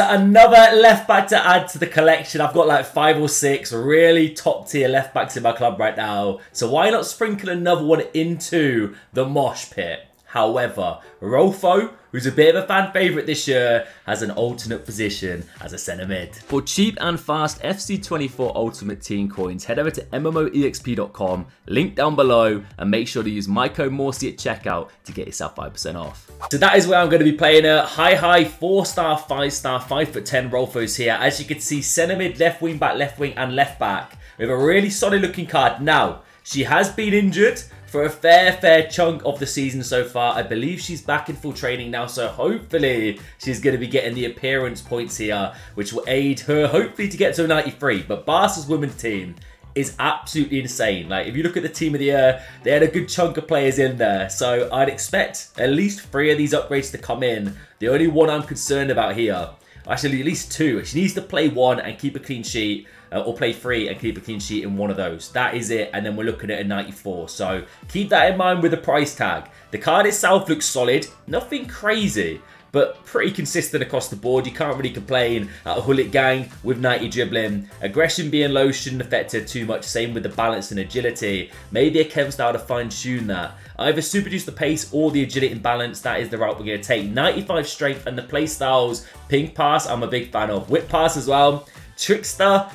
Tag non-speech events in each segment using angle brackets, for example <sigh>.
so another left back to add to the collection. I've got like five or six really top tier left backs in my club right now. So why not sprinkle another one into the mosh pit? However, Rolfo, who's a bit of a fan favourite this year, has an alternate position as a centre mid. For cheap and fast FC24 Ultimate Team coins, head over to MMOEXP.com, link down below, and make sure to use my code Morsey at checkout to get yourself 5% off. So that is where I'm going to be playing a high, high, 4-star, 5-star, 5'10 Rolfos here. As you can see, centre mid, left wing back, left wing, and left back. We have a really solid looking card. Now, she has been injured, for a fair, fair chunk of the season so far. I believe she's back in full training now, so hopefully she's going to be getting the appearance points here, which will aid her hopefully to get to a 93. But Barca's women's team is absolutely insane. Like, if you look at the team of the year, they had a good chunk of players in there. So I'd expect at least three of these upgrades to come in. The only one I'm concerned about here, actually at least two. She needs to play one and keep a clean sheet uh, or play three and keep a clean sheet in one of those. That is it, and then we're looking at a 94. So keep that in mind with the price tag. The card itself looks solid, nothing crazy but pretty consistent across the board. You can't really complain at a Hullet gang with 90 dribbling. Aggression being low shouldn't affect her too much. Same with the balance and agility. Maybe a chem style to fine tune that. Either super reduce the pace or the agility and balance. That is the route we're going to take. 95 strength and the play styles. Ping pass, I'm a big fan of. Whip pass as well. Trickster,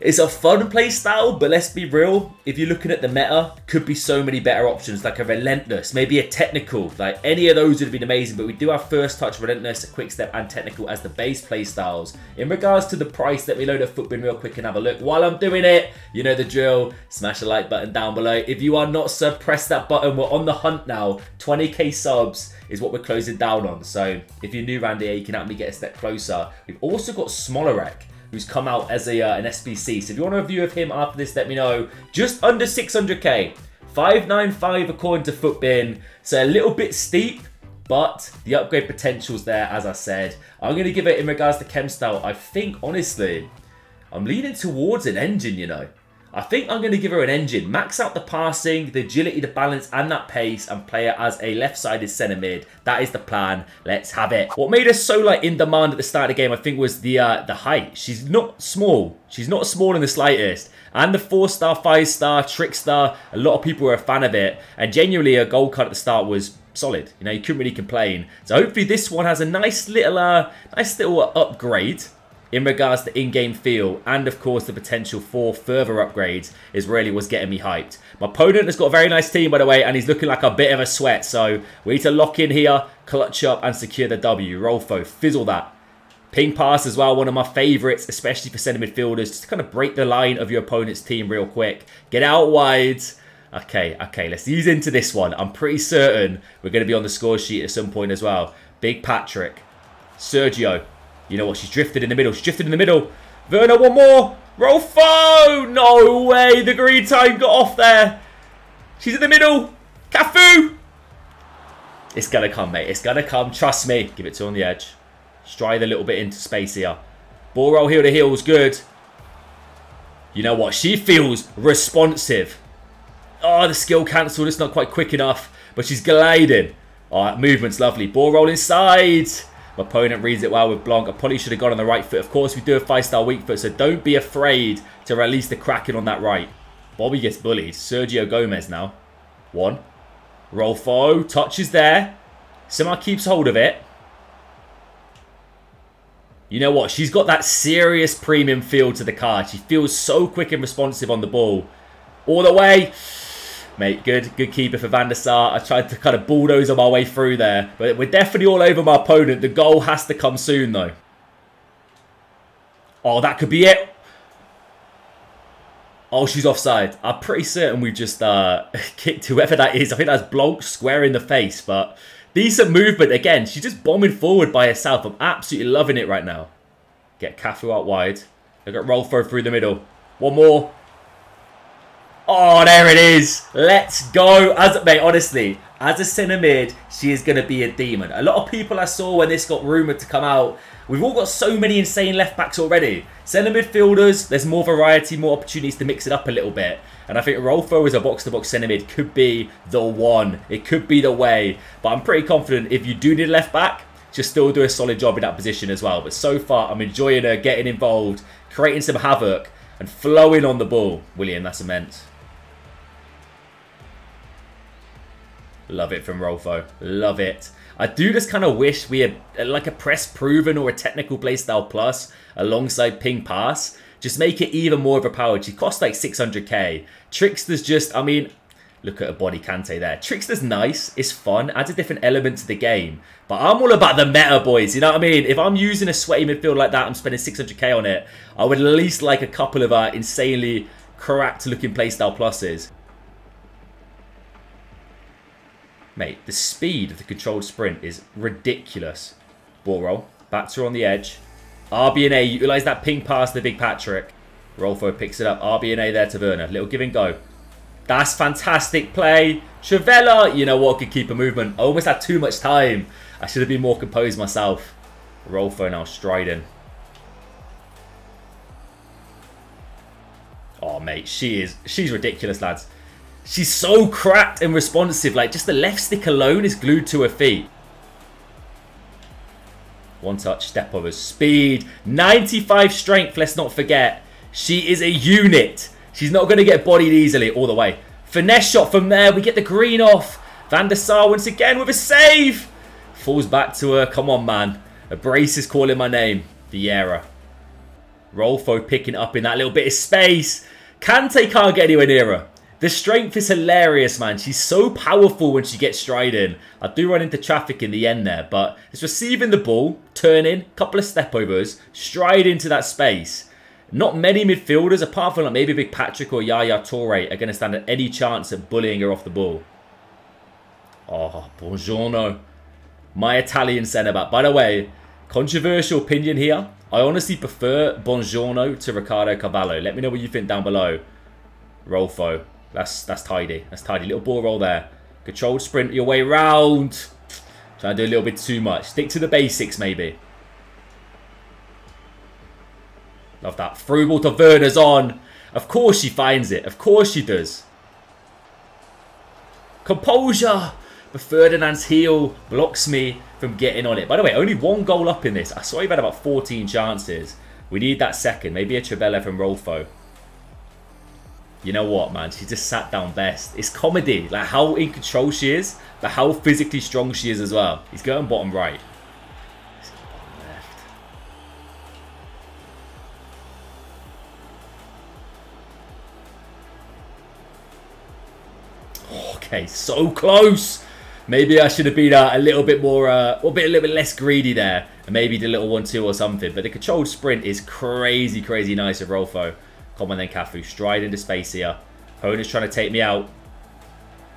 it's a fun play style, but let's be real. If you're looking at the meta, could be so many better options, like a Relentless, maybe a Technical. Like any of those would have been amazing, but we do have First Touch, Relentless, Quick Step, and Technical as the base play styles. In regards to the price, let me load a Futbin real quick and have a look. While I'm doing it, you know the drill. Smash the like button down below. If you are not sub, press that button. We're on the hunt now. 20k subs is what we're closing down on. So if you're new around here, you can help me get a step closer. We've also got Smolarek who's come out as a uh, an SBC. So if you want a review of him after this, let me know. Just under 600k. 595 according to Futbin. So a little bit steep, but the upgrade potential's there, as I said. I'm going to give it in regards to chem style. I think, honestly, I'm leaning towards an engine, you know. I think I'm going to give her an engine. Max out the passing, the agility, the balance, and that pace, and play her as a left-sided centre mid. That is the plan. Let's have it. What made her so like in demand at the start of the game, I think, was the uh, the height. She's not small. She's not small in the slightest. And the four-star, five-star, trickster, a lot of people were a fan of it. And genuinely, her goal cut at the start was solid. You know, you couldn't really complain. So hopefully this one has a nice little, uh, nice little upgrade in regards to in-game feel and of course the potential for further upgrades is really what's getting me hyped. My opponent has got a very nice team by the way and he's looking like a bit of a sweat so we need to lock in here, clutch up and secure the W. Rolfo, fizzle that. Ping pass as well, one of my favourites, especially for centre midfielders, just to kind of break the line of your opponent's team real quick. Get out wide. Okay, okay, let's ease into this one. I'm pretty certain we're going to be on the score sheet at some point as well. Big Patrick. Sergio. You know what? She's drifted in the middle. She's drifted in the middle. Werner, one more. Rolfo! No way. The green time got off there. She's in the middle. Cafu! It's going to come, mate. It's going to come. Trust me. Give it to on the edge. Stride a little bit into space here. Ball roll heel to heel is good. You know what? She feels responsive. Oh, the skill cancelled. It's not quite quick enough. But she's gliding. All right, movement's lovely. Ball roll inside. My opponent reads it well with Blanc. I probably should have gone on the right foot. Of course, we do a five-star weak foot, so don't be afraid to release the Kraken on that right. Bobby gets bullied. Sergio Gomez now. One. Rolfo. Touches there. Somehow keeps hold of it. You know what? She's got that serious premium feel to the card. She feels so quick and responsive on the ball. All the way. Mate, good. Good keeper for Van der Sar. I tried to kind of bulldoze on my way through there. But we're definitely all over my opponent. The goal has to come soon, though. Oh, that could be it. Oh, she's offside. I'm pretty certain we've just uh, <laughs> kicked whoever that is. I think that's Blanc square in the face. But decent movement. Again, she's just bombing forward by herself. I'm absolutely loving it right now. Get Cafu out wide. Look at Rolfo through the middle. One more. Oh, there it is. Let's go. As mate, honestly, as a centre mid, she is going to be a demon. A lot of people I saw when this got rumoured to come out, we've all got so many insane left backs already. Centre midfielders, there's more variety, more opportunities to mix it up a little bit. And I think Rolfo as a box-to-box -box centre mid could be the one. It could be the way. But I'm pretty confident if you do need a left back, should still do a solid job in that position as well. But so far, I'm enjoying her getting involved, creating some havoc, and flowing on the ball. William, that's immense. Love it from Rolfo. Love it. I do just kind of wish we had uh, like a press proven or a technical playstyle plus alongside ping pass. Just make it even more of a power. She costs like 600k. Trickster's just, I mean, look at a body Kante there. Trickster's nice. It's fun. Adds a different element to the game. But I'm all about the meta, boys. You know what I mean? If I'm using a sweaty midfield like that, I'm spending 600k on it. I would at least like a couple of uh, insanely correct looking playstyle pluses. Mate, the speed of the controlled sprint is ridiculous. Ball roll. Her on the edge. RB&A, utilise that ping pass to Big Patrick. Rolfo picks it up. RB&A there to Werner. Little give and go. That's fantastic play. Trivela, you know what, could keep a movement. I almost had too much time. I should have been more composed myself. Rolfo now striding. Oh, mate, she is, she's ridiculous, lads. She's so cracked and responsive. Like, just the left stick alone is glued to her feet. One touch, step over, speed, 95 strength, let's not forget. She is a unit. She's not going to get bodied easily all the way. Finesse shot from there. We get the green off. Van der Sar once again with a save. Falls back to her. Come on, man. A brace is calling my name. Vieira. Rolfo picking up in that little bit of space. Kante can't get anywhere near her. The strength is hilarious, man. She's so powerful when she gets striding. I do run into traffic in the end there, but it's receiving the ball, turning, couple of step overs, stride into that space. Not many midfielders, apart from like maybe Big Patrick or Yaya Toure, are going to stand at any chance at bullying her off the ball. Oh, Buongiorno. My Italian centre-back. By the way, controversial opinion here. I honestly prefer Buongiorno to Ricardo Carvalho. Let me know what you think down below. Rolfo. That's that's tidy. That's tidy. Little ball roll there. Controlled sprint your way round. Trying to do a little bit too much. Stick to the basics, maybe. Love that. Through ball to Werner's on. Of course she finds it. Of course she does. Composure. But Ferdinand's heel blocks me from getting on it. By the way, only one goal up in this. I saw you've had about 14 chances. We need that second. Maybe a Trivela from Rolfo. You know what, man? She just sat down Best. It's comedy. Like how in control she is, but how physically strong she is as well. He's going bottom right. Okay, so close. Maybe I should have been uh, a little bit more, uh, a bit, a little bit less greedy there, and maybe the little one-two or something. But the controlled sprint is crazy, crazy nice of Rolfo. Come on then, Cafu. Stride into space here. Hona's trying to take me out.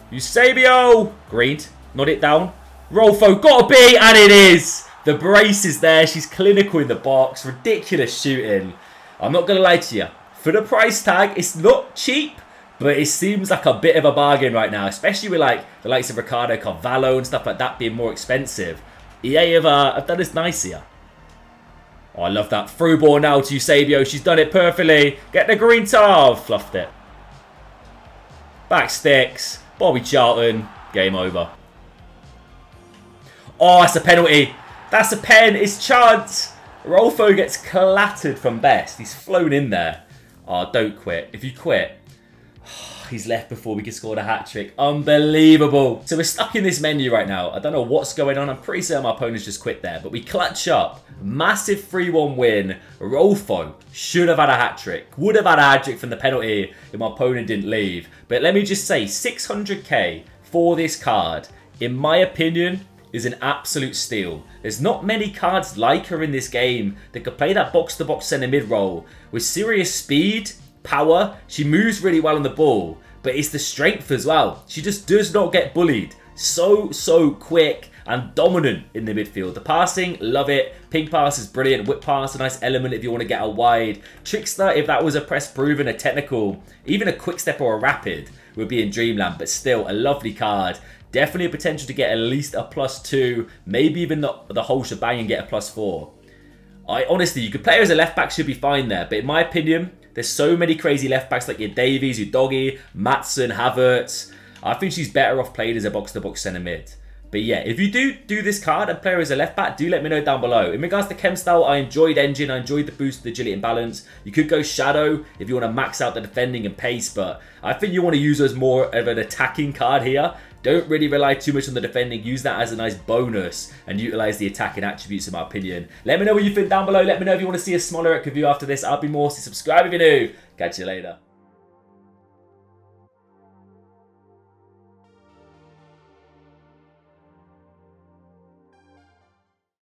Eusebio! Green. Not it down. Rolfo. Gotta be! And it is! The brace is there. She's clinical in the box. Ridiculous shooting. I'm not going to lie to you. For the price tag, it's not cheap. But it seems like a bit of a bargain right now. Especially with like the likes of Ricardo Carvalho and stuff like that being more expensive. EA have, uh, have done this nice. Oh, I love that. Through ball now to Eusebio. She's done it perfectly. Get the green tar. Fluffed it. Back sticks. Bobby Charlton. Game over. Oh, that's a penalty. That's a pen. It's chance. Rolfo gets clattered from Best. He's flown in there. Oh, don't quit. If you quit, he's left before we can score the hat-trick. Unbelievable. So we're stuck in this menu right now. I don't know what's going on. I'm pretty certain my opponent's just quit there. But we clutch up. Massive 3-1 win. Rolfo should have had a hat-trick. Would have had a hat-trick from the penalty if my opponent didn't leave. But let me just say, 600k for this card, in my opinion, is an absolute steal. There's not many cards like her in this game that could play that box-to-box centre mid role with serious speed power. She moves really well on the ball, but it's the strength as well. She just does not get bullied. So, so quick and dominant in the midfield. The passing, love it. Ping pass is brilliant. Whip pass, a nice element if you want to get a wide. Trickster, if that was a press proven, a technical, even a quick step or a rapid, would be in Dreamland. But still, a lovely card. Definitely a potential to get at least a plus two, maybe even the, the whole shebang and get a plus four. I honestly, you could play her as a left back, should be fine there. But in my opinion, there's so many crazy left backs like your Davies, your Udogie, Matson, Havertz. I think she's better off played as a box-to-box centre mid. But yeah, if you do do this card and player is a left back, do let me know down below. In regards to chem style, I enjoyed engine, I enjoyed the boost, the agility and balance. You could go shadow if you want to max out the defending and pace, but I think you want to use as more of an attacking card here. Don't really rely too much on the defending. Use that as a nice bonus and utilize the attacking attributes in my opinion. Let me know what you think down below. Let me know if you want to see a Smolarek review after this. I'll be more. So subscribe if you're new. Catch you later.